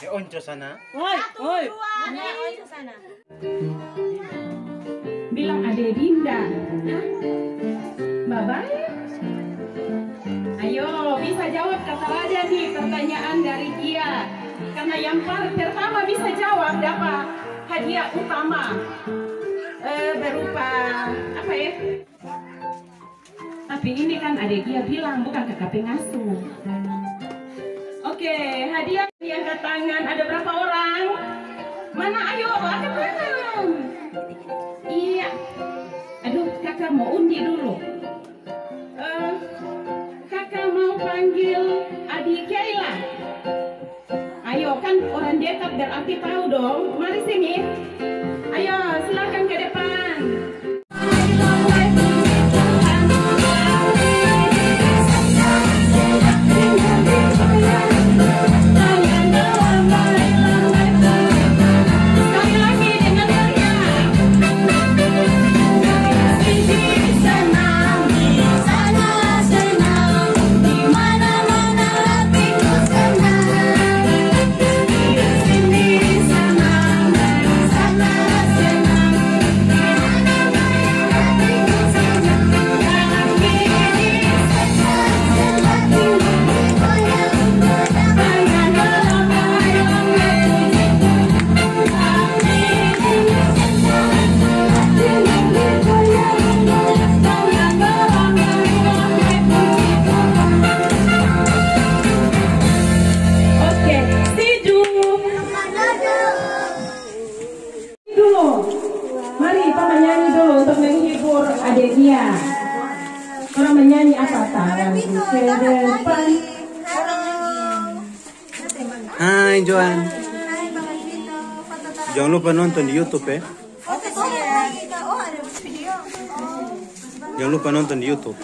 Eh, onco sana. Woi, woi. Oi ke sana. Bilang ada Dinda. Mbak Baik? Ayo, bisa jawab kata aja nih pertanyaan dari dia. Karena yang pertama bisa jawab dapat hadiah utama. Eh, berupa apa ya? Tapi ini kan adik dia bilang bukan kakak pengasuh. Oke, hadiah yang angkat tangan ada berapa orang? Mana ayo angkat tangan. Iya. Aduh, kakak mau undi dulu. Eh, kakak mau panggil adik Kaila. Ayo kan orang dekat berarti tahu dong. Mari sini. Orang menyanyi apa tanganku ke depan. Hai Joan. Jangan lupa nonton di YouTube ya. Jangan lupa nonton di YouTube.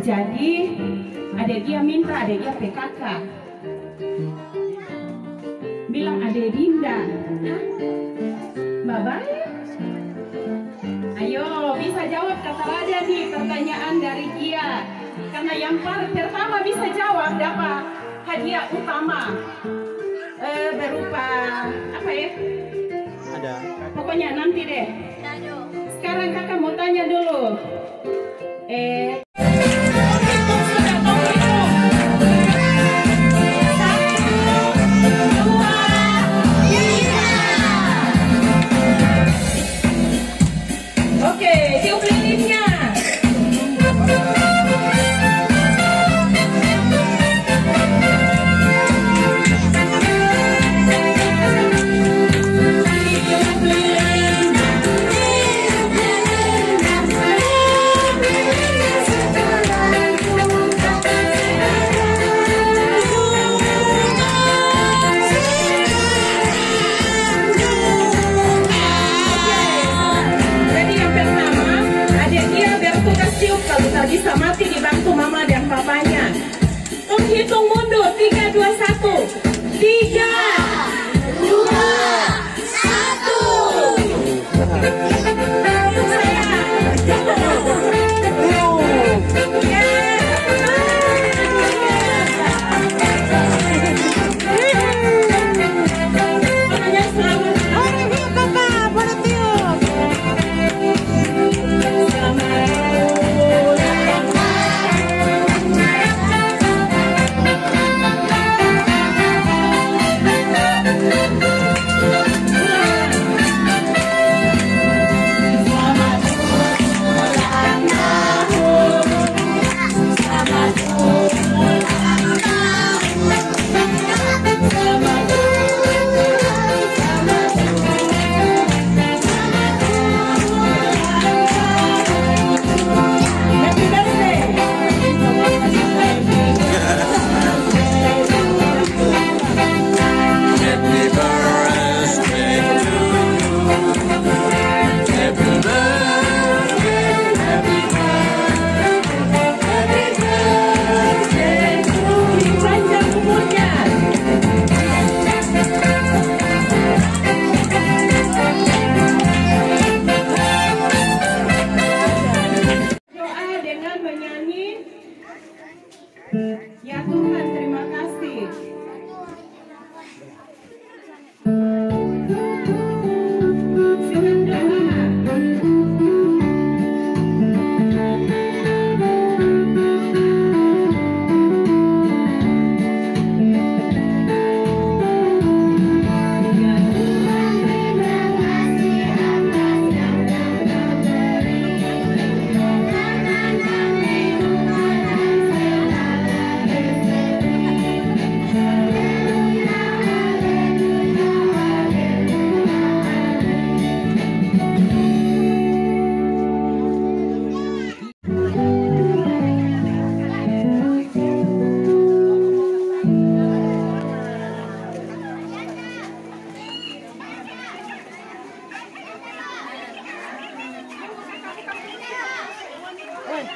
Jadi ada dia minta ada dia PKK. Bilang ada Dinda. Mbak Bayu? Ayo, bisa jawab kata ada nih pertanyaan dari dia. Karena yang pertama bisa jawab dapat hadiah utama. Eh, berupa apa ya? Ada. Pokoknya nanti deh. Sekarang kakak mau tanya dulu. Eh, tiup kalau tak bisa mati dibantu mama dan papanya. Menghitung mundur, 3, 2, 1. 3,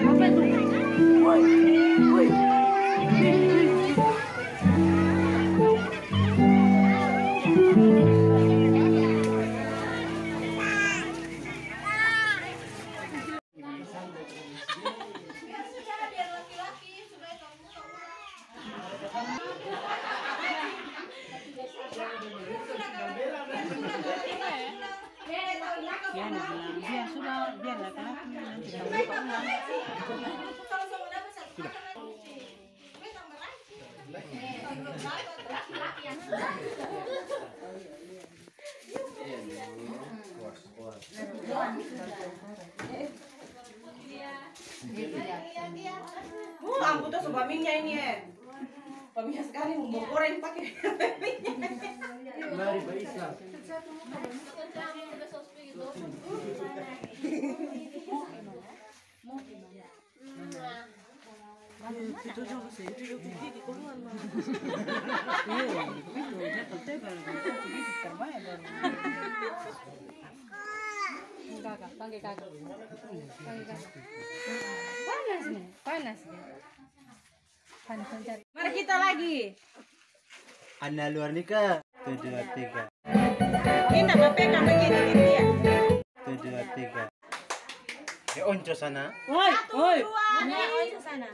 我在东喂喂。Biar sudah biar laki-laki nanti kamu pulang. Lagi. Laki-laki yang Uh, ampun tuh suaminya ini ya. Suaminya sekali mau goreng pakai Itu juga sih, itu juga gigi keluar mah. Iya, itu dia tertebal, itu gigi terbanyak baru. kakak, panggil kakak. Panggil kakak. Panas nih, panas nih. Mari kita lagi. Anda luar nikah. Tujuh dua tiga. Kita bapak kan begini gitu ya. Tujuh dua tiga. Ya onco sana. Woi, woi. Ke sana.